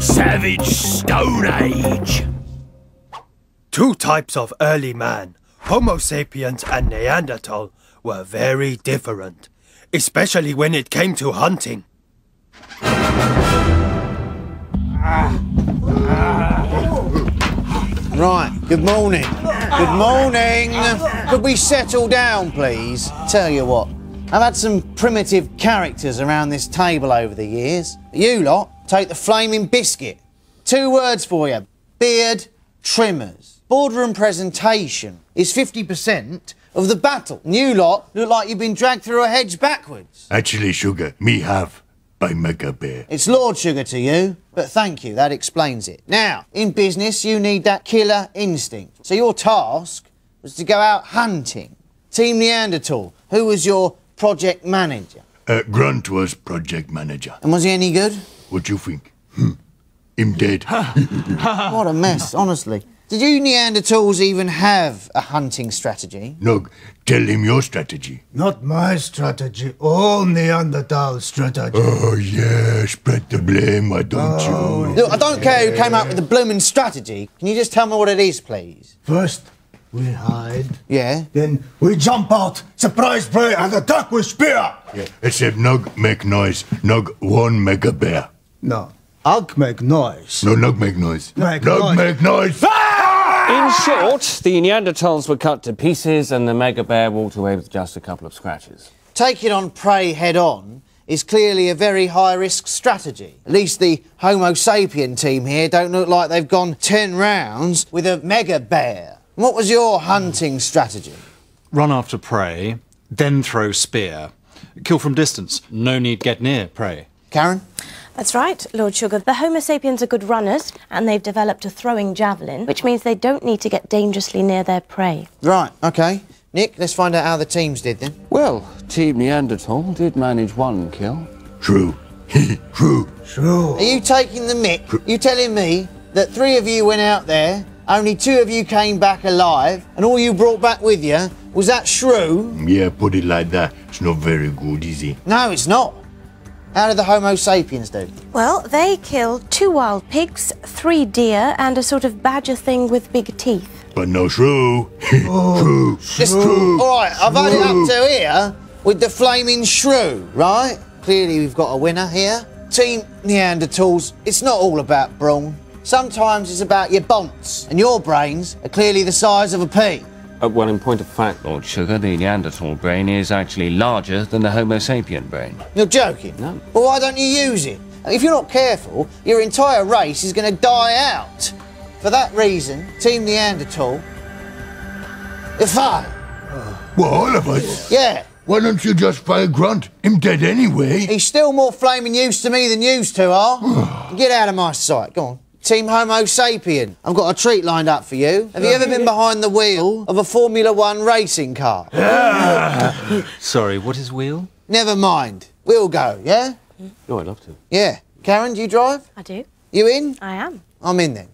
Savage Stone Age. Two types of early man, Homo sapiens and Neanderthal, were very different, especially when it came to hunting. Right, good morning. Good morning. Could we settle down, please? Tell you what, I've had some primitive characters around this table over the years. You lot, take the flaming biscuit. Two words for you beard trimmers. Boardroom presentation is 50% of the battle. New lot look like you've been dragged through a hedge backwards. Actually, Sugar, me have by Mega Bear. It's Lord Sugar to you, but thank you, that explains it. Now, in business, you need that killer instinct. So your task was to go out hunting. Team Neanderthal, who was your project manager? Uh, Grunt was project manager. And was he any good? What do you think? Hmm. Him dead. What a mess, honestly. Did you Neanderthals even have a hunting strategy? Nog, tell him your strategy. Not my strategy, all Neanderthal strategy. Oh, yeah, spread the blame, why don't you? Look, I don't care who came up with the blooming strategy. Can you just tell me what it is, please? First, we hide. Yeah? Then we jump out, surprise prey, and attack with spear. Yeah, except Nog make noise. Nog one Mega Bear. No, I'll make noise. No, Nog make noise. Make Nog noise. make noise. Ah! In short, the Neanderthals were cut to pieces and the mega bear walked away with just a couple of scratches. Taking on prey head on is clearly a very high risk strategy. At least the Homo sapien team here don't look like they've gone 10 rounds with a mega bear. What was your hunting strategy? Run after prey, then throw spear. Kill from distance. No need get near prey. Karen? That's right, Lord Sugar. The Homo sapiens are good runners, and they've developed a throwing javelin, which means they don't need to get dangerously near their prey. Right, OK. Nick, let's find out how the teams did then. Well, Team Neanderthal did manage one kill. True. True. True. Are you taking the mick? You telling me that three of you went out there, only two of you came back alive, and all you brought back with you was that shrew? Yeah, put it like that. It's not very good, is it? No, it's not. How did the Homo sapiens do? Well, they killed two wild pigs, three deer, and a sort of badger thing with big teeth. But no shrew. Oh, true. Just, all right, I've had it up to here with the flaming shrew, right? Clearly, we've got a winner here. Team Neanderthals, it's not all about brawn. Sometimes it's about your bonts, and your brains are clearly the size of a pea. Uh, well, in point of fact, Lord Sugar, the Neanderthal brain is actually larger than the Homo sapien brain. You're joking? No. Well, why don't you use it? If you're not careful, your entire race is going to die out. For that reason, Team Neanderthal, If I... fired. Well, all of us. Yeah, Why don't you just fire Grunt? Him dead anyway. he's still more flaming used to me than used to are. Get out of my sight. Go on. Team Homo sapien, I've got a treat lined up for you. Have you ever been behind the wheel of a Formula One racing car? Sorry, what is wheel? Never mind. We'll go, yeah? Oh, I'd love to. Yeah. Karen, do you drive? I do. You in? I am. I'm in then.